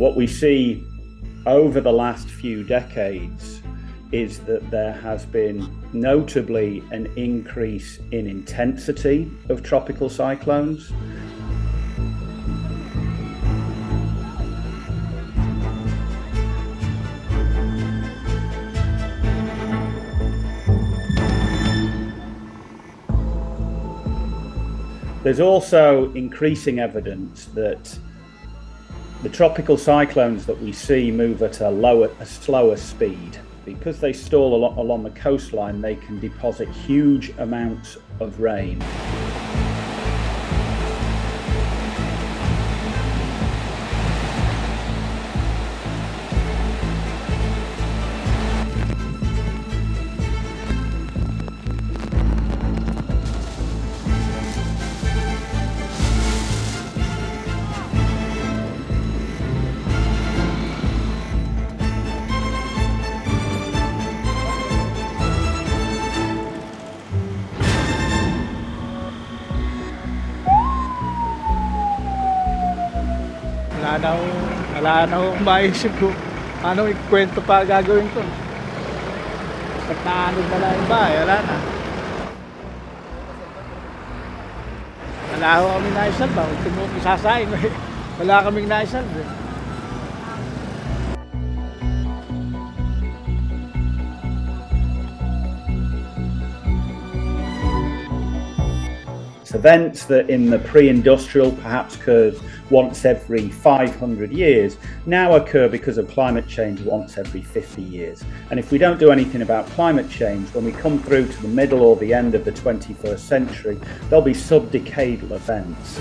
What we see over the last few decades is that there has been notably an increase in intensity of tropical cyclones. There's also increasing evidence that the tropical cyclones that we see move at a lower, a slower speed. Because they stall a lot along the coastline, they can deposit huge amounts of rain. Wala na akong, wala na akong maisip ko. Ano ikwento pa gagawin ko. At naanod na lang bahay, wala na. Wala ako kami naisalba. Tingin ko sasayin, wala kaming naisalba. Events that in the pre-industrial perhaps occurred once every 500 years now occur because of climate change once every 50 years. And if we don't do anything about climate change, when we come through to the middle or the end of the 21st century, there'll be sub-decadal events.